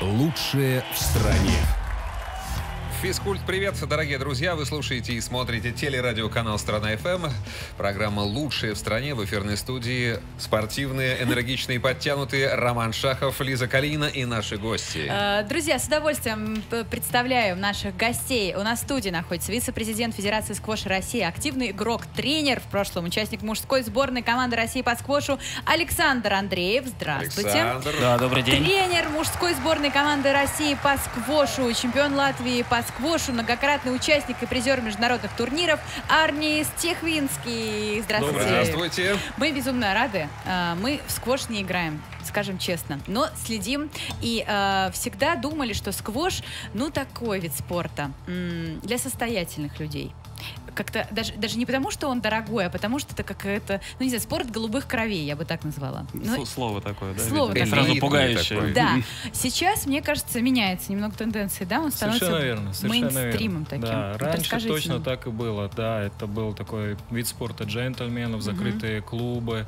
Лучшее в стране. Физкульт, привет, дорогие друзья! Вы слушаете и смотрите телерадиоканал «Страна ФМ». Программа «Лучшие в стране» в эфирной студии. Спортивные, энергичные, подтянутые Роман Шахов, Лиза Калина и наши гости. Э, Друзья, с удовольствием представляю наших гостей. У нас в студии находится вице-президент Федерации сквоша России, активный игрок, тренер в прошлом, участник мужской сборной команды России по сквошу Александр Андреев. Здравствуйте. Александр. Да, добрый день. Тренер мужской сборной команды России по сквошу, чемпион Латвии по сквошу, многократный участник и призер международных турниров Арни Стехвинский. Здравствуйте. Здравствуйте. Мы безумно рады. Э, Мы в сквош не играем, скажем честно, но следим и э, всегда думали, что сквош, ну, такой вид спорта для состоятельных людей. Как-то даже, даже не потому, что он дорогой, а потому что это какая-то, ну, не знаю, спорт голубых кровей, я бы так назвала. Ну, С- Слово такое, да? Слово такое. Сразу пугающее. такой. да, сейчас, мне кажется, меняется немного тенденции, да, он становится Совершенно верно, совершенно мейнстримом верно. таким. Да, Вот раньше точно нам. так и было. Да, это был такой вид спорта джентльменов, закрытые клубы.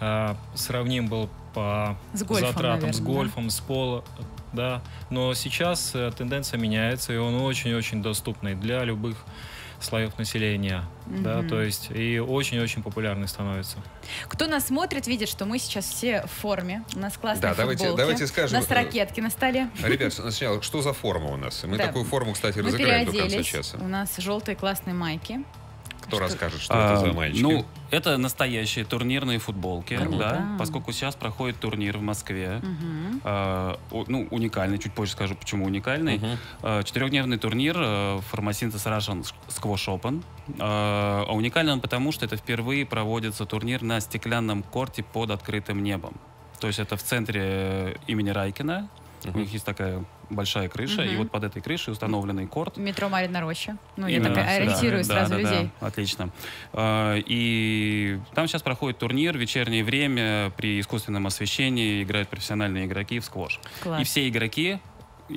А, сравним был по С гольфом, затратам с наверное, да? гольфом, с пола. Да, но сейчас э, тенденция меняется, и он очень-очень доступный для любых слоев населения, да, Мгм. то есть и очень-очень популярный становится. Кто нас смотрит, видит, что мы сейчас все в форме. У нас классные Да, давайте- футболки. давайте скажем, У нас э, ракетки на столе. Ребят, сначала, что за форма у нас? Мы Да. такую форму, кстати, Мы разыграем до конца часа. У нас желтые классные майки. Кто Что- расскажет, что А, это за мальчики? Ну, это настоящие турнирные футболки, Круто. да, поскольку сейчас проходит турнир в Москве. А, о- ну, уникальный, чуть позже скажу, почему уникальный. Мгм. А, Четырехдневный турнир э, Pharmaceuticals Russian Squash Open. А а уникальный он потому, что это впервые проводится турнир на стеклянном корте под открытым небом. То есть это в центре э, имени Райкина. У них есть такая большая крыша, и Мгм. вот под этой крышей установленный корт. Метро Марина Роща. Ну, я Именно, так да, ориентирую да, сразу да, людей. Да, отлично. А, И там сейчас проходит турнир вечернее время при искусственном освещении играют профессиональные игроки в сквош. Класс. И все игроки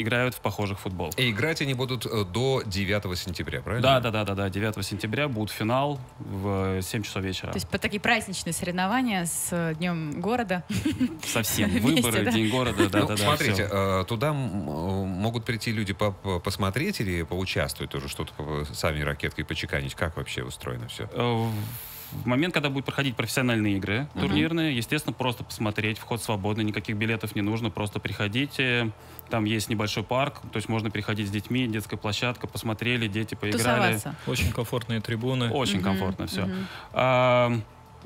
играют в похожих футболках. И играть они будут э, до 9 сентября, правильно? Да, да, да, да, да. 9 сентября будет финал в 7 часов вечера. То есть такие праздничные соревнования с э, Днем города. Совсем выборы, да? День города, да, Ну, да, да. смотрите, э, туда э, могут прийти люди по- по- посмотреть или поучаствовать тоже, что-то сами ракеткой почеканить. Как вообще устроено все? В момент, когда будут проходить профессиональные игры, Мгм. турнирные, естественно, просто посмотреть, вход свободный, никаких билетов не нужно, просто приходите. Там есть небольшой парк, то есть можно приходить с детьми, детская площадка, посмотрели, дети поиграли. Тусоваться. Очень комфортные трибуны. Очень Мгм, комфортно все. А,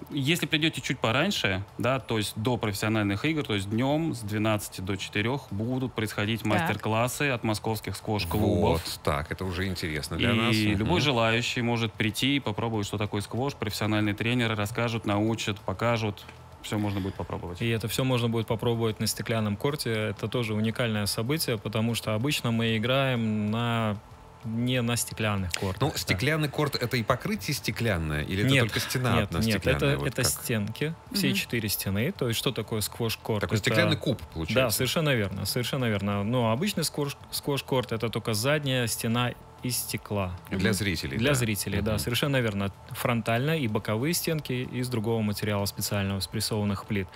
если придете чуть пораньше, да, то есть до профессиональных игр, то есть днем с 12 до 4 будут происходить мастер-классы от московских сквош-клубов. Вот, так, это уже интересно для И нас. любой Мгм. желающий может прийти и попробовать, что такое сквош. Профессиональные тренеры расскажут, научат, покажут. Все можно будет попробовать. И это все можно будет попробовать на стеклянном корте. Это тоже уникальное событие, потому что обычно мы играем на не на стеклянных кортах. Ну, да. стеклянный корт это и покрытие стеклянное, или это Нет, только стена нет, одна нет, стеклянная? это, Вот это как? стенки, все Мгм. четыре стены. То есть что такое сквош-корт? Такой Это- стеклянный куб, Да, получается. совершенно верно, совершенно верно. Но обычный сквош- сквош-корт это только задняя стена из стекла. Для зрителей. Для да. зрителей, да, Мгм. совершенно верно. Фронтальная и боковые стенки из другого материала специального, спрессованных плит.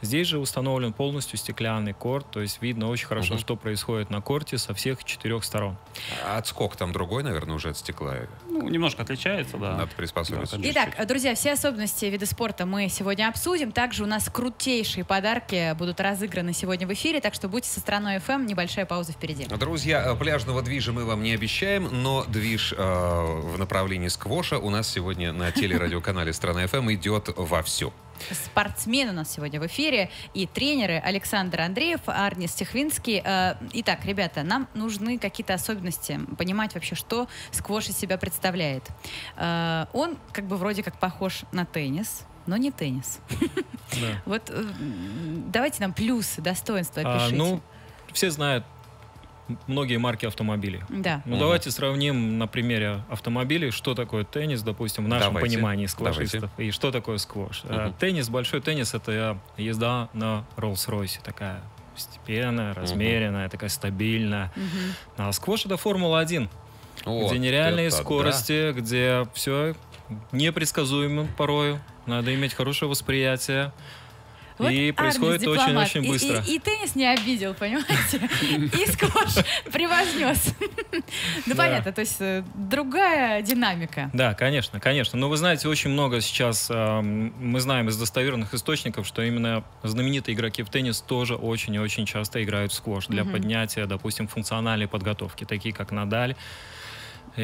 Здесь же установлен полностью стеклянный корт, то есть видно очень хорошо, Мгм. что происходит на корте со всех четырех сторон. А отскок там другой, наверное, уже от стекла. Ну, немножко отличается, да. Надо приспособиться. Да, Итак, друзья, все особенности вида спорта мы сегодня обсудим. Также у нас крутейшие подарки будут разыграны сегодня в эфире, так что будьте со страной FM. Небольшая пауза впереди. Друзья, э, пляжного движа мы вам не обещаем, но движ э, в направлении сквоша у нас сегодня на телерадиоканале «Страна ФМ» идет вовсю. Спортсмены у нас сегодня в эфире и тренеры Александр Андреев, Арни Стехвинский. Э, Итак, ребята, нам нужны какие-то особенности, понимать вообще, что сквош из себя представляет. Э, Он как бы вроде как похож на теннис, но не теннис. Да. Вот э, давайте нам плюсы, достоинства А, опишите. ну, все знают многие марки автомобилей. Да. Ну, Мгм. давайте сравним на примере автомобилей, что такое теннис, допустим, в нашем Давайте. понимании сквошистов, и что такое сквош. Мгм. Теннис, большой теннис, это езда на Роллс-Ройсе, такая постепенная, размеренная, такая стабильная. Мгм. А сквош это Формула-1, Вот где нереальные это да. скорости, где все непредсказуемо порою. Надо иметь хорошее восприятие. Вот И происходит очень-очень И- быстро. И, и теннис не обидел, понимаете? И сквош превознес. Ну, понятно, то есть э, другая динамика. Да, конечно, конечно. Но вы знаете, очень много сейчас мы знаем из достоверных источников, что именно знаменитые игроки в теннис тоже очень и очень часто играют в сквош для поднятия, допустим, функциональной подготовки, такие как Надаль,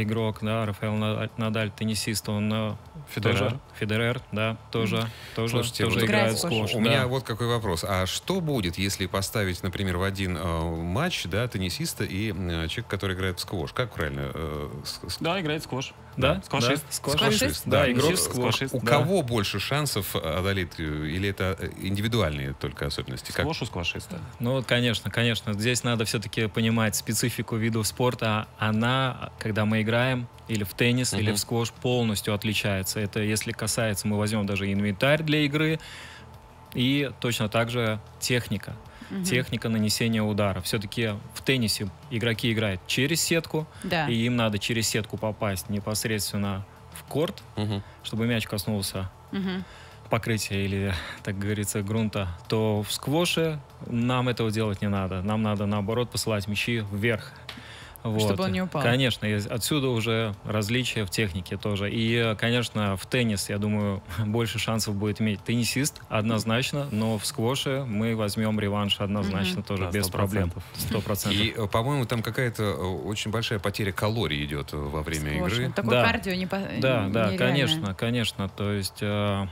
игрок, да, Рафаэл На- Надаль, теннисист, он э, Федерер. тоже, Федерер, да, тоже, тоже, Слушайте, тоже вот играет в в сквош. У да. меня вот какой вопрос. А что будет, если поставить, например, в один э, матч, да, теннисиста и э, человек, который играет в сквош? Как правильно? Э, с- с- Да, играет сквош. Да, Сквошист. да, сквошист, Сквошист, да, да. игрок сквошист. У да. кого больше шансов одолеть? э, Или это э, индивидуальные только особенности? Как? Сквош у сквошиста. Ну вот, конечно, конечно. Здесь надо все-таки понимать специфику видов спорта. Она, когда мы играем или в теннис, или Мгм. в сквош, полностью отличается. Это если касается, мы возьмем даже инвентарь для игры, и точно так же техника. Мгм. Техника нанесения удара. Все-таки в теннисе игроки играют через сетку, Да. и им надо через сетку попасть непосредственно в корт, Мгм. чтобы мяч коснулся Мгм. покрытия или, так говорится, грунта, то в сквоше нам этого делать не надо. Нам надо, наоборот, посылать мячи вверх. Вот. Чтобы он не упал. Конечно, и отсюда уже различия в технике тоже. И, конечно, в теннис, я думаю, больше шансов будет иметь теннисист однозначно, но в сквоше мы возьмем реванш однозначно Мгм. тоже Да, без 100%. проблем. Сто процентов. И, э, по-моему, там какая-то э, очень большая потеря калорий идет э, во время Сквош. игры. Такое Да. кардио не по- Да, да, нереальное. конечно, конечно. То есть э,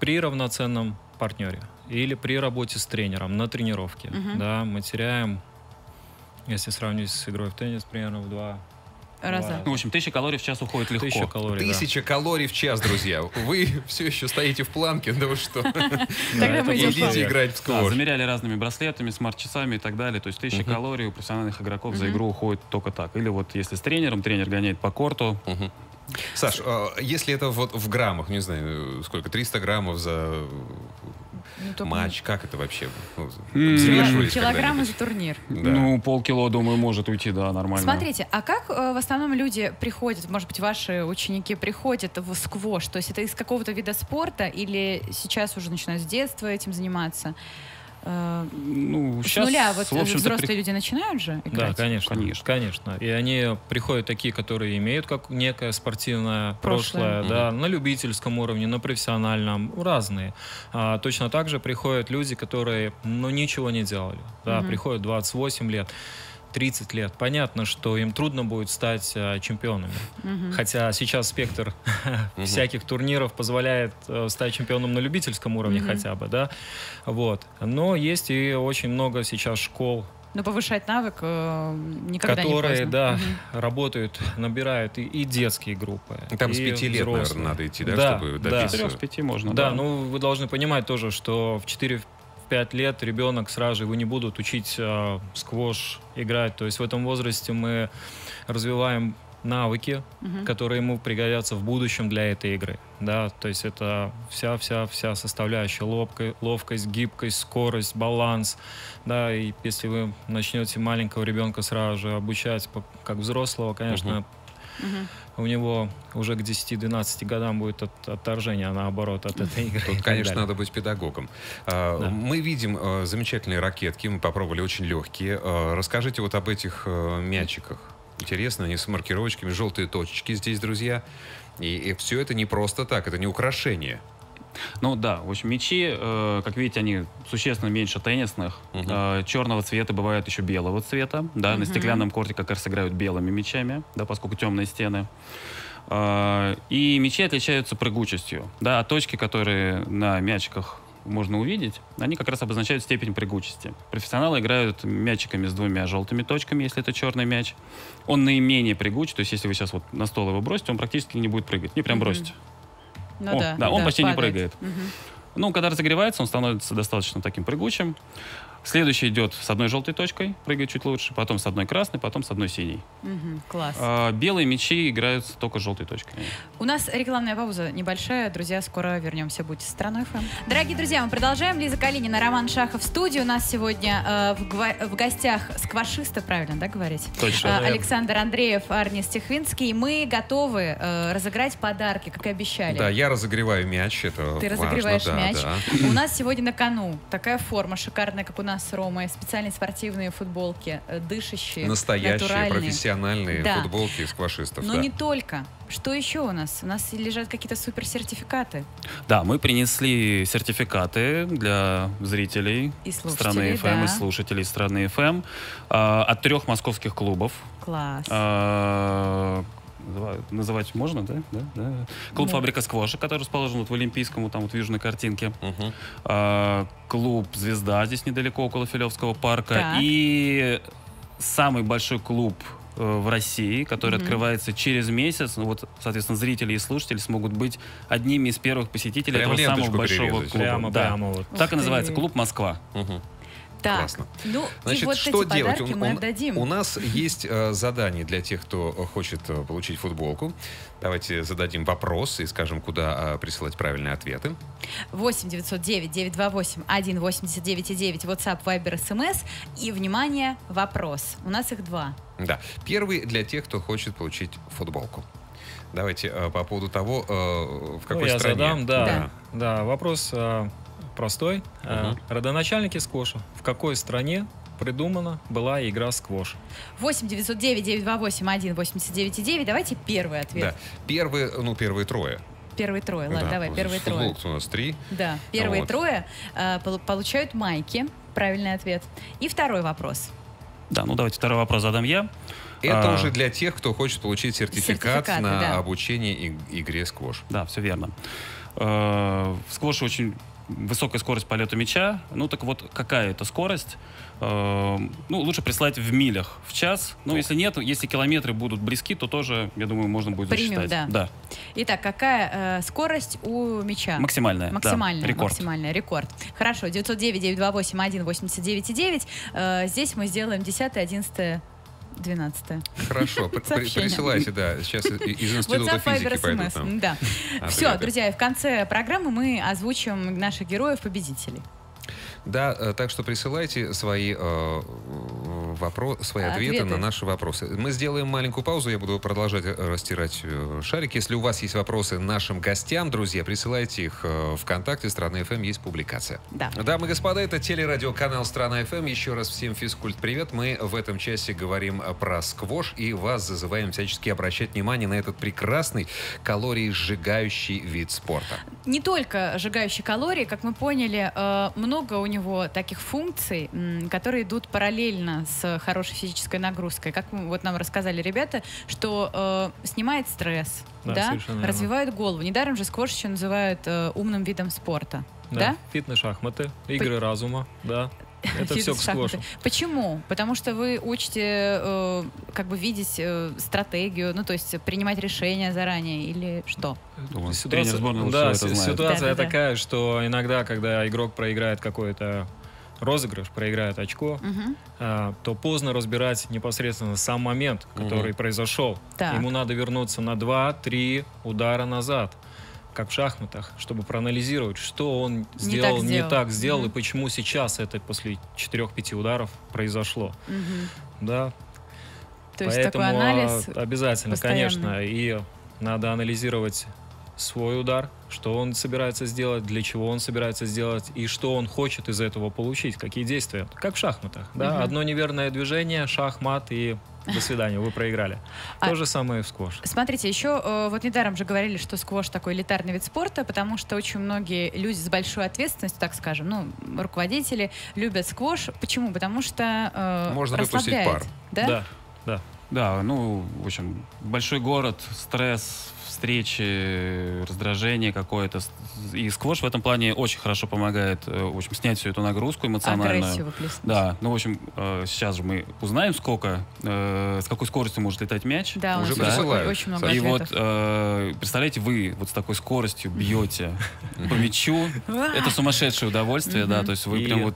при равноценном партнере или при работе с тренером на тренировке, Мгм. да, мы теряем, если сравнить с игрой в теннис, примерно в два Раза. Ну, в общем, тысяча калорий в час уходит легко. тысячи калорий. да. Тысяча калорий в час, друзья. Вы все еще стоите в планке, да вы что? Да, Тогда мы Идите играть в Да, сквош. замеряли разными браслетами, смарт-часами и так далее. То есть тысяча калорий у профессиональных игроков за игру уходит только так. Или вот если с тренером, тренер гоняет по корту. Саш, а если это вот в граммах, не знаю, сколько, 300 граммов за Ну, матч, как это вообще? Ну, взвешивались Килограммы за турнир. Да. ну, полкило, думаю, может уйти, да, нормально. Смотрите, а как э, в основном люди приходят, может быть, ваши ученики приходят в сквош? То есть это из какого-то вида спорта или сейчас уже начинают с детства этим заниматься? Э, Ну, с сейчас, нуля вот взрослые при- люди начинают же Да, играть? конечно, Конечно. конечно, И они приходят такие, которые имеют как некое спортивное Прошлое. прошлое, да, на любительском уровне, на профессиональном, разные. А, точно так же приходят люди, которые, ну, ничего не делали. Да, Мгм. приходят 28 лет. 30 лет. Понятно, что им трудно будет стать а, чемпионами. Мгм. Хотя сейчас спектр Мгм. всяких турниров позволяет э, стать чемпионом на любительском уровне Мгм. хотя бы, да. Вот. Но есть и очень много сейчас школ, Но повышать навык э, никогда не которые, да, Мгм. работают, набирают и, и детские группы. Там с и пяти лет, наверное, взрослые. надо идти, да, Да, чтобы да. добиться. С трех, с пяти можно, Да, да. ну вы должны понимать тоже, что в 4-5 лет ребенок сразу же его не будут учить э, сквош играть. То есть в этом возрасте мы развиваем навыки, Мгм. которые ему пригодятся в будущем для этой игры. Да, то есть это вся-вся-вся составляющая ловко- ловкость, гибкость, скорость, баланс. Да, и если вы начнете маленького ребенка сразу же обучать как взрослого, конечно, У него уже к 10-12 годам будет от- отторжение, наоборот, от этой игры. и Тут, конечно, надо быть педагогом. А, Да. Мы видим э, замечательные ракетки, мы попробовали очень легкие. Э, Расскажите вот об этих э, мячиках. Интересно, они с маркировочками, желтые точечки здесь, друзья. И, все это не просто так, это не украшение. Ну да, в общем, мячи, э, как видите, они существенно меньше теннисных. Мгм. Э, черного цвета бывают еще белого цвета. Да, Мгм. на стеклянном корте как раз играют белыми мячами, да, поскольку темные стены. Э, и мячи отличаются прыгучестью. Да, а точки, которые на мячиках можно увидеть, они как раз обозначают степень прыгучести. Профессионалы играют мячиками с двумя желтыми точками, если это черный мяч. Он наименее прыгуч, то есть если вы сейчас вот на стол его бросите, он практически не будет прыгать. Не прям бросите. Ну О, да, да, он почти не падает. прыгает. Мгм. Ну, когда разогревается, он становится достаточно таким прыгучим. Следующий идет с одной желтой точкой, прыгает чуть лучше, потом с одной красной, потом с одной синей. Мгм, класс. А белые мячи играются только с желтой точкой. У нас рекламная пауза небольшая. Друзья, скоро вернемся. Будьте с страной ФМ. Дорогие друзья, мы продолжаем. Лиза Калинина, Роман Шахов в студии. У нас сегодня э, в, гва- в гостях сквашисты, правильно, да, говорить? Точно. Э, Александр Андреев, Арни Стехвинский. Мы готовы э, разыграть подарки, как и обещали. Да, я разогреваю мяч, это Ты важно, разогреваешь да, мяч. да. У нас сегодня на кону такая форма шикарная, как у нас с Ромой. Специальные спортивные футболки, э, дышащие, Настоящие, натуральные. профессиональные Да. футболки сквашистов. Но да. не только. Что еще у нас? У нас лежат какие-то суперсертификаты. Да, мы принесли сертификаты для зрителей И слушателей, страны ФМ да. и слушателей страны ФМ а, от трех московских клубов. Класс. А, называют- Называть можно, да? да, да. Клуб. «Фабрика сквоша», который расположен вот в Олимпийском, вот там вот вижу на картинке. А, Клуб «Звезда» здесь недалеко, около Филевского парка. Так. И самый большой клуб э, в России, который Мгм. открывается через месяц. Ну, вот, соответственно, зрители и слушатели смогут быть одними из первых посетителей Прям этого самого большого перерезать. клуба. Прямо, Да. прямо вот. Так Ух и называется клуб Москва. Мгм. Так, классно. ну Значит, и вот что эти делать? У- мы отдадим. У нас есть э, задание для тех, кто э, хочет э, получить футболку. Давайте зададим вопрос и скажем, куда э, присылать правильные ответы. 8 909 928 189 WhatsApp, Viber, SMS. И, внимание, вопрос. У нас их два. Да. Первый для тех, кто хочет получить футболку. Давайте э, по поводу того, э, в какой Ну, я стране. задам, да. Да. Да, вопрос а, простой. Мгм. родоначальники сквоша. В какой стране придумана была игра сквош? 8 909 928 189 Давайте первый ответ. Да. Первые, ну, первые трое. Первые трое. Ладно, Да. давай, первые трое. Футболок у нас три. Да, первые Вот. трое э, пол- получают майки. Правильный ответ. И второй вопрос. Да, ну давайте второй вопрос задам я. Это А. уже для тех, кто хочет получить сертификат на да. обучение и- игре сквош. Да, все верно. Э, В сквоше очень высокая скорость полета мяча. Ну так вот, какая это скорость? Э, Ну, лучше прислать в милях в час. Ну, если нет, если километры будут близки, то тоже, я думаю, можно будет Примем, засчитать. да. Итак, какая э, скорость у мяча? Максимальная. да, Максимальная, рекорд. максимальная, рекорд. Хорошо, 909-928-189-9. Э, здесь мы сделаем 10 11 12 Хорошо, присылайте, да. Сейчас из института физики пойдут SMS. нам. Да. Все, ответы. друзья, в конце программы мы озвучим наших героев-победителей. Да, э, так что присылайте свои, э, вопро- свои ответы, Ответы. на наши вопросы. Мы сделаем маленькую паузу, я буду продолжать э, растирать э, шарик. Если у вас есть вопросы нашим гостям, друзья, присылайте их э, ВКонтакте, Страна ФМ, есть публикация. Да. Дамы и господа, это телерадиоканал Страна ФМ. Еще раз всем физкульт привет. Мы в этом часе говорим про сквош и вас зазываем всячески обращать внимание на этот прекрасный калорий сжигающий вид спорта. Не только сжигающие калории, как мы поняли, много у него таких функций, которые идут параллельно с хорошей физической нагрузкой. Как вот нам рассказали ребята, что э, снимает стресс, Да, да, развивает голову. Недаром же сквош еще называют э, умным видом спорта. Да? Фитнес-шахматы, игры разума, да. Это все к сквошу. Почему? Потому что вы учите э, как бы видеть э, стратегию, ну то есть принимать решения заранее или что? Думаю, Ситуация- тренер сборной лучше да, это знает. ситуация Да-да-да. такая, что иногда, когда игрок проиграет какой-то розыгрыш, проиграет очко, Мгм. а, то поздно разбирать непосредственно сам момент, который Мгм. произошел. Так. Ему надо вернуться на 2-3 удара назад, как в шахматах, чтобы проанализировать, что он сделал, не сделал. так сделал, Мгм. и почему сейчас это после 4-5 ударов произошло. Мгм. Да, То есть Поэтому такой анализ обязательно, постоянный. конечно, и надо анализировать свой удар, что он собирается сделать, для чего он собирается сделать и что он хочет из этого получить, какие действия. Как в шахматах. Да? Мгм. Одно неверное движение, шахмат и до свидания, вы проиграли. А- То же самое и в сквош. Смотрите, еще э, вот недаром же говорили, что сквош такой элитарный вид спорта, потому что очень многие люди с большой ответственностью, так скажем, ну, руководители любят сквош. Почему? Потому что э, Можно выпустить расслабляет. пар. Да? Да, да. Да, ну, в общем, большой город, стресс, встречи, раздражение какое-то. И сквош в этом плане очень хорошо помогает, э, в общем, снять всю эту нагрузку эмоциональную. Да, ну, в общем, э, сейчас же мы узнаем, сколько, э, с какой скоростью может летать мяч. Да, Уже присылают. очень много И вот, ответов. э, представляете, вы вот с такой скоростью бьете по мячу. Это сумасшедшее удовольствие, да, то есть вы прям вот,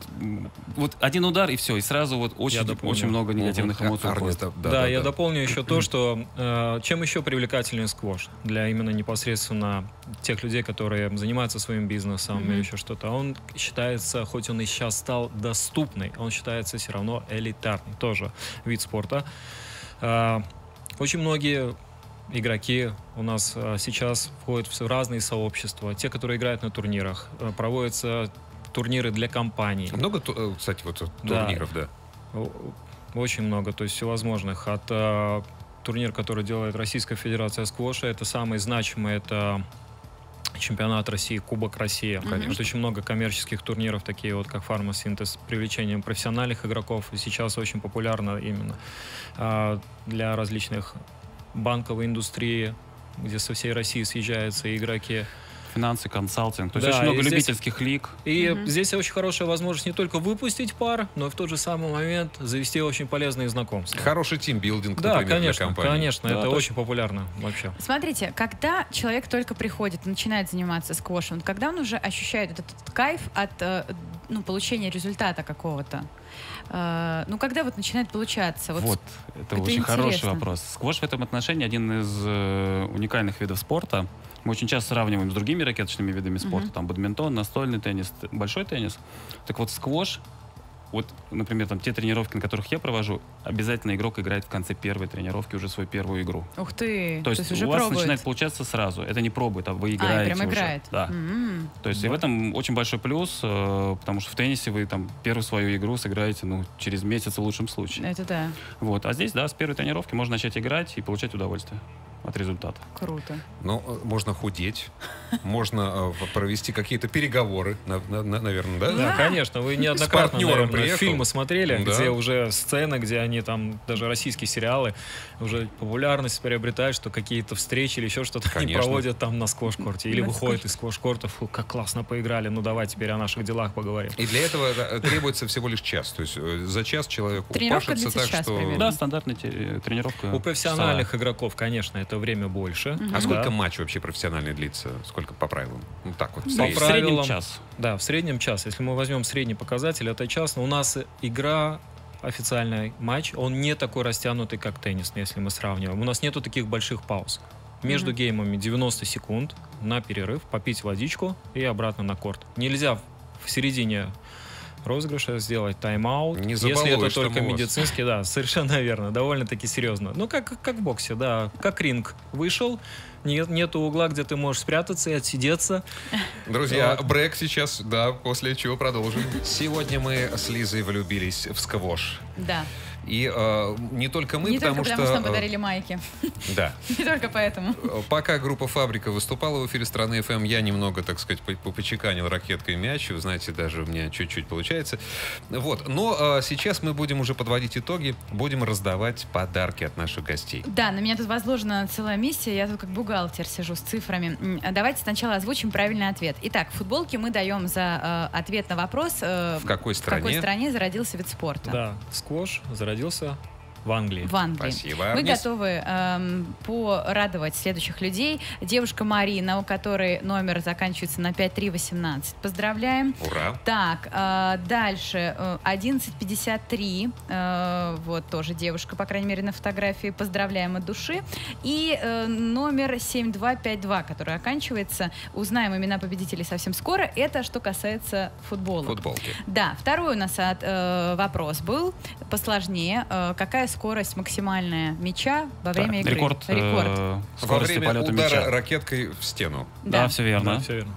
вот один удар и все, и сразу вот очень, очень много негативных эмоций да, Да, я дополню еще то, что э, чем еще привлекательный сквош для именно непосредственно тех людей, которые занимаются своим бизнесом Мгм. или еще что-то. Он считается, хоть он и сейчас стал доступный, он считается все равно элитарный тоже вид спорта. Э, очень многие игроки у нас э, сейчас входят в разные сообщества. Те, которые играют на турнирах, э, проводятся турниры для компаний. Много, э, кстати, вот Да. турниров, да. О- Очень много, то есть всевозможных. От э, турнир, который делает Российская Федерация сквоша, это самый значимый, это чемпионат России, Кубок России. Конечно. Очень много коммерческих турниров, такие вот как фармасинтез, с привлечением профессиональных игроков. И сейчас очень популярно именно а, для различных банковой индустрии, где со всей России съезжаются игроки. Финансы, консалтинг. То есть Да, очень много здесь- любительских лиг. И Мгм. здесь очень хорошая возможность не только выпустить пар, но и в тот же самый момент завести очень полезные знакомства. Хороший тимбилдинг, Да, например, для конечно, компании. конечно, Да, это точно. очень популярно вообще. Смотрите, когда человек только приходит, начинает заниматься сквошем, когда он уже ощущает этот кайф от э, ну, получения результата какого-то? Э, ну, когда вот начинает получаться? Вот, Вот, это, это очень хороший интересно. вопрос. Сквош в этом отношении один из э, уникальных видов спорта. Мы очень часто сравниваем с другими ракеточными видами спорта, Мгм. там бадминтон, настольный теннис, большой теннис. Так вот, сквош, вот, например, там те тренировки, на которых я провожу, обязательно игрок играет в конце первой тренировки уже свою первую игру. Ух ты, То есть, уже у вас пробует. начинает получаться сразу. Это не пробует, а вы а, играете и прям уже. играет. Да. М. То есть и в этом очень большой плюс, э, потому что в теннисе вы там первую свою игру сыграете ну, через месяц в лучшем случае. Это да, Вот. А здесь, да, с первой тренировки можно начать играть и получать удовольствие от результата. круто. Ну, э, можно худеть, можно э, провести какие-то переговоры, на- на- на- наверное, да? Да, конечно, вы неоднократно, наверное, приехал. фильмы смотрели, Да. где уже сцены, где они там, даже российские сериалы, уже популярность приобретают, что какие-то встречи или еще что-то они Конечно. проводят там на сквош-корте. Или На выходят из сквош-кортов, «Фу, как классно поиграли, ну давай теперь о наших делах поговорим. И для этого э, требуется всего лишь час. То есть за час человек упашется так, что... Да, стандартная тренировка. У профессиональных игроков, конечно, это время больше. А Да. сколько матч вообще профессиональный длится? Сколько по правилам? Ну, так вот, в По В среднем. час. Да, в среднем час. Если мы возьмем средний показатель, это час. Но у нас игра официальный матч, он не такой растянутый, как теннисный, если мы сравниваем. У нас нету таких больших пауз. Между Мгм. геймами 90 секунд на перерыв, попить водичку и обратно на корт. Нельзя в середине розыгрыша сделать тайм-аут. Не если это только медицинский, да, совершенно верно, довольно-таки серьезно. Ну, как, как в боксе, да, как ринг. Вышел, нет, нету угла, где ты можешь спрятаться и отсидеться. Друзья, Вот. брейк сейчас, да, после чего продолжим. Сегодня мы с Лизой влюбились в сквош. Да. И э, не только мы, не потому, только потому, что нам э, подарили майки. Да. Не только поэтому. Пока группа «Фабрика» выступала в эфире «Страны ФМ», я немного, так сказать, по- по- почеканил ракеткой мяч. Вы знаете, даже у меня чуть-чуть получается. Вот. Но э, сейчас мы будем уже подводить итоги, будем раздавать подарки от наших гостей. Да, на меня тут возложена целая миссия. Я тут как бухгалтер сижу с цифрами. А Давайте сначала озвучим правильный ответ. Итак, футболки мы даем за э, ответ на вопрос, э, В какой в какой стране? стране зародился вид спорта. Да, сквош зародился adios. В Англии. В Англии. Спасибо, Мы Арнис. готовы эм, порадовать следующих людей. Девушка Марина, у которой номер заканчивается на 5318. Поздравляем. Ура! Так, э, дальше. э, 11.53. э, вот тоже девушка, по крайней мере, на фотографии. Поздравляем от души. И э, номер 7252, который оканчивается. Узнаем имена победителей совсем скоро. Это что касается футбола. Футболки. Да, второй у нас от, э, вопрос был посложнее. Э, какая скорость максимальная мяча во время игры? Рекорд, э, Рекорд. Во скорости время полета удара мяча. ракеткой в стену. Да, все верно. Да, все верно.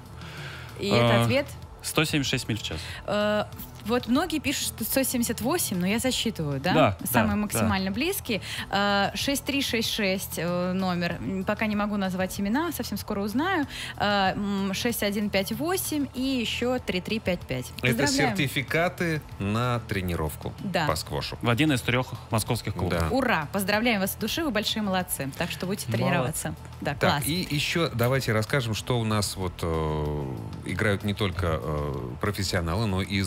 И это э, ответ. 176 миль в час. Э, вот многие пишут, что 178, но я засчитываю, да? Да, Самый да, максимально близкий. Э, 6366 э, номер. М, Пока не могу назвать имена, совсем скоро узнаю. Э, м, 6158 и еще 3355. Это сертификаты на тренировку Да. по сквошу. В один из трех московских клубов. Да. Ура! Поздравляем вас от души, вы большие молодцы. Так что будете тренироваться. Да, Так, класс. и еще давайте расскажем, что у нас вот э, играют не только э, профессионалы, но и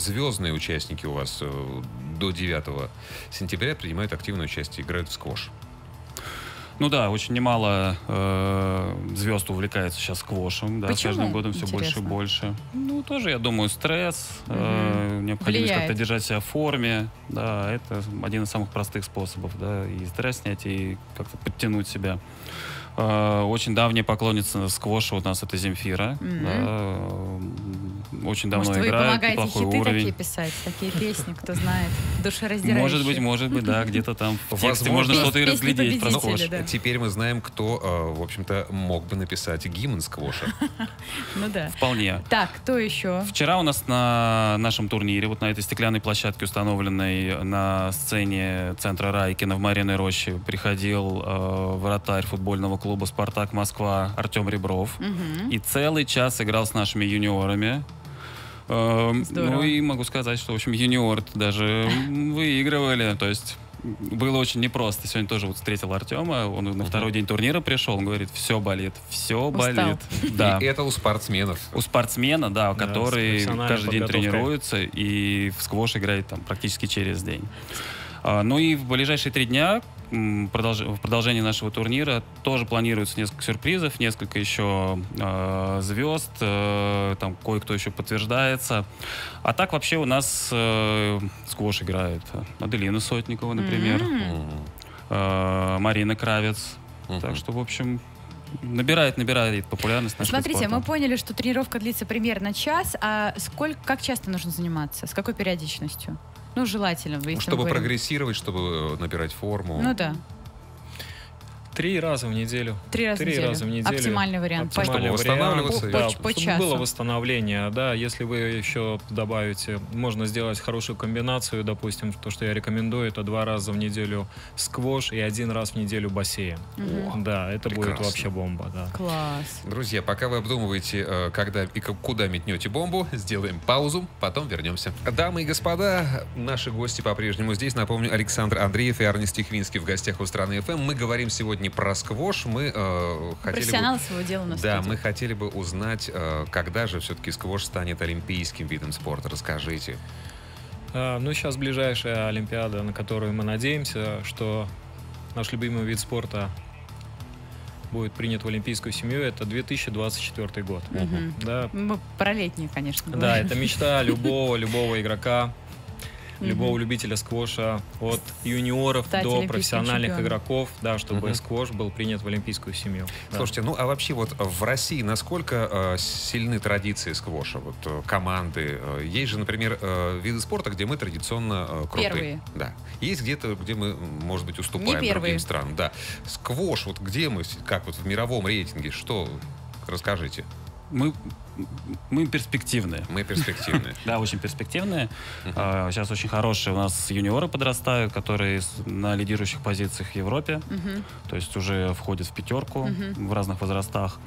звездные участники у вас э, до 9 сентября принимают активное участие, играют в сквош. Ну да, очень немало э, звезд увлекается сейчас сквошем, да, с Почему? каждым годом все больше и больше. Ну, тоже, я думаю, стресс, э, необходимость как-то держать себя в форме, да, это один из самых простых способов, да, и стресс снять, и как-то подтянуть себя. Э, очень давняя поклонница сквоша у нас это Земфира, Мгм. да, очень давно Может, вы играет, помогаете неплохой хиты уровень. такие писать, такие песни, кто знает, душераздирающие. Может быть, может быть, да, где-то там в тексте Возможно. можно что-то и разглядеть про сквош. да. Теперь мы знаем, кто, э, в общем-то, мог бы написать гимн сквоша. Ну да. Вполне. Так, кто еще? Вчера у нас на нашем турнире, вот на этой стеклянной площадке, установленной на сцене центра Райкина в Мариной Роще, приходил э, вратарь футбольного клуба «Спартак Москва» Артем Ребров. И целый час играл с нашими юниорами. Эм, Здорово. Ну и могу сказать, что, в общем, юниор даже выигрывали. То есть было очень непросто. Сегодня тоже вот встретил Артема. Он на второй день турнира пришел. Он говорит, все болит, все Устал. болит. Да. И это у спортсменов. У спортсмена, да, Да, который каждый день тренируется и в сквош играет там практически через день. А, Ну и в ближайшие три дня продолж- в продолжении нашего турнира тоже планируется несколько сюрпризов, несколько еще э, звезд, э, там кое-кто еще подтверждается. А так вообще у нас э, сквош играет Аделина Сотникова, например. М. э, Марина Кравец. Мгм. Так что, в общем, набирает, набирает популярность Смотрите, спорта. мы поняли, что тренировка длится примерно час, а сколько, как часто нужно заниматься? С какой периодичностью? Ну, желательно, Чтобы прогрессировать, чтобы э, набирать форму. Ну да, Три раза в неделю. три раза Три в неделю. раза в неделю. Оптимальный вариант. По- Чтобы восстанавливаться вариант. и- Да, По- по чтобы часу. было восстановление, да. Если вы еще добавите, можно сделать хорошую комбинацию, допустим, то, что я рекомендую, это два раза в неделю сквош и один раз в неделю бассейн. Мгм. Да, это будет Прекрасно. вообще бомба, да. Класс. Друзья, пока вы обдумываете, э, когда и куда метнете бомбу, сделаем паузу, потом вернемся. Дамы и господа, наши гости по-прежнему здесь. Напомню, Александр Андреев и Арни Стихвинский в гостях у страны ФМ. Мы говорим сегодня про сквош. Мы э, хотели бы... Профессионалы своего дела на Да, студии. мы хотели бы узнать, э, когда же все-таки сквош станет олимпийским видом спорта. Расскажите. А, ну, сейчас ближайшая Олимпиада, на которую мы надеемся, что наш любимый вид спорта будет принят в олимпийскую семью, это 2024 год. Мгм. Да, Мы про летние, конечно. да, говорим. это мечта любого, любого игрока, Любого любителя сквоша, от юниоров Стать до профессиональных чемпионом. игроков, да, чтобы Мгм. сквош был принят в олимпийскую семью. Да. Слушайте, ну а вообще вот в России насколько э, сильны традиции сквоша? Вот э, команды. э, есть же, например, э, виды спорта, где мы традиционно э, крутые. Первые. Да. Есть где-то, где мы, может быть, уступаем другим странам. Да. Сквош, вот где мы, как вот в мировом рейтинге, что? Расскажите. Мы, мы перспективные. Мы перспективные. Да, очень перспективные. А, Сейчас очень хорошие у нас юниоры подрастают, которые на лидирующих позициях в Европе, то есть уже входят в пятерку в разных возрастах.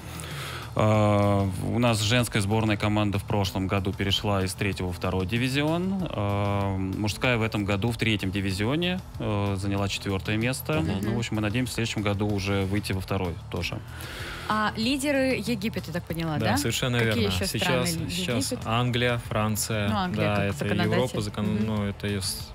А, У нас женская сборная команда в прошлом году перешла из третьего в второй дивизион. А, Мужская в этом году в третьем дивизионе заняла четвертое место. Ну, в общем, мы надеемся в следующем году уже выйти во второй тоже. А лидеры Египет, я так поняла, да? Да, совершенно Какие верно. еще сейчас, страны? сейчас? Англия, Франция, Ну, Англия да, как это. Европа, закон, Мгм. ну это есть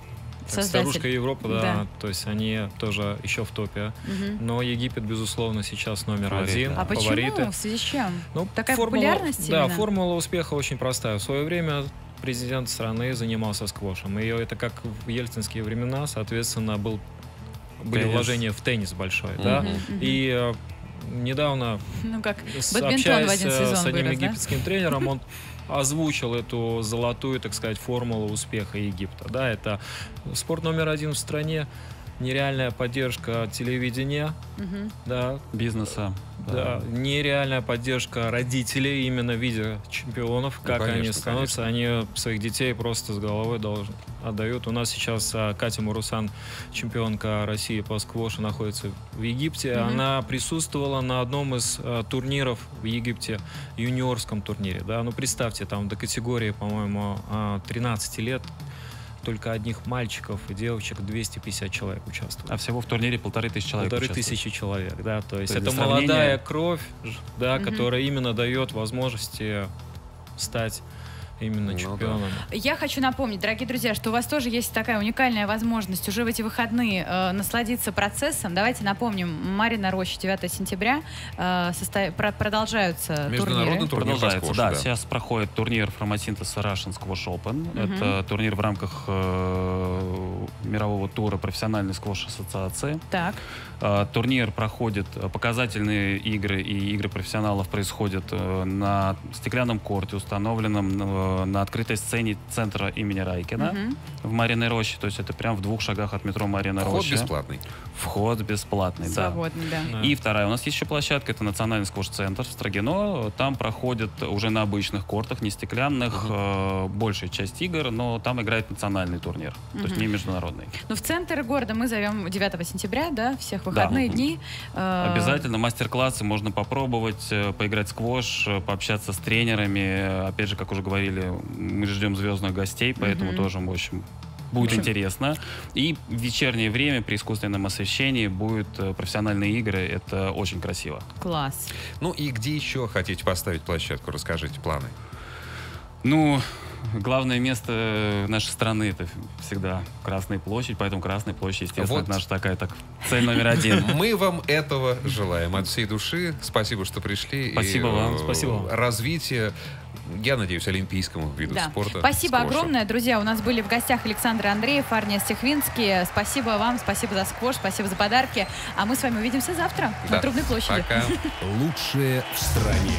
так, старушка Европа, да, Да. то есть они тоже еще в топе. Мгм. Но Египет, безусловно, сейчас номер Фаворит, один. да. А почему? фавориты. В связи с чем? Ну, Такая формула- популярность Да, именно? формула успеха очень простая. В свое время президент страны занимался сквошем. И это как в ельцинские времена, соответственно, был, были Теннис. вложения в теннис большой. Да? Мгм. Мгм. И э, недавно, Ну как, с- бадминтон в общаясь один э, сезон с одним вырос, да? египетским тренером, он озвучил эту золотую, так сказать, формулу успеха Египта. Да, это спорт номер один в стране, нереальная поддержка телевидения, Мгм. да, Бизнеса. да, нереальная поддержка родителей именно видя чемпионов, Ну, как они конечно, становятся, они своих детей просто с головой должны отдают. У нас сейчас а, Катя Мурусан, чемпионка России по сквошу, находится в Египте. Мгм. Она присутствовала на одном из а, турниров в Египте, юниорском турнире. Да, ну представьте, там до категории, по-моему, а, 13 лет только одних мальчиков и девочек 250 человек участвует. А всего в турнире полторы тысячи человек Полторы тысячи человек, да, то есть есть это сравнения- молодая кровь, да, Мгм. которая именно дает возможности стать именно Ну да. чемпионом. Я хочу напомнить, дорогие друзья, что у вас тоже есть такая уникальная возможность уже в эти выходные э, насладиться процессом. Давайте напомним, Марина Роща, 9 сентября, э, состо- про- продолжаются Международный турниры. турнир Продолжается, да, да. Сейчас проходит турнир Фромасинтез Russian Squash Open. Мгм. Это турнир в рамках э, мирового тура профессиональной сквош ассоциации. Так, Э, Турнир проходит, э, показательные игры и игры профессионалов происходят э, на стеклянном корте, установленном э, на открытой сцене центра имени Райкина Мгм. в Мариной Роще. То есть это прям в двух шагах от метро Марина Вход Роща. бесплатный. Вход бесплатный, да. свободный, да. Да. И вторая у нас есть еще площадка, это Национальный сквош-центр в Строгино. Там проходит уже на обычных кортах, не стеклянных, э, большая часть игр, но там играет национальный турнир, то есть не международный. Ну, в центр города мы зовем 9 сентября, да, всех Да. выходные дни. Э, Обязательно мастер-классы можно попробовать, э, поиграть в сквош, пообщаться с тренерами. Опять же, как уже говорили, мы ждем звездных гостей, поэтому Мгм. тоже, в общем, будет общем- интересно. И в вечернее время при искусственном освещении будут э, профессиональные игры. Это очень красиво. Класс. Ну и где еще хотите поставить площадку? Расскажите планы. Ну, главное место нашей страны это всегда Красная площадь, поэтому Красная площадь, естественно, Вот. это наша такая так цель номер один. Мы вам этого желаем от всей души. Спасибо, что пришли. Спасибо И, вам. э, Спасибо вам. Развития, я надеюсь, олимпийскому виду Да. спорта. Спасибо сквошу. огромное, друзья. У нас были в гостях Александр Андреев, Арния Стехвинский. Спасибо вам, спасибо за сквош, спасибо за подарки. А мы с вами увидимся завтра Да. на Трубной площади. Пока. Лучшее в стране.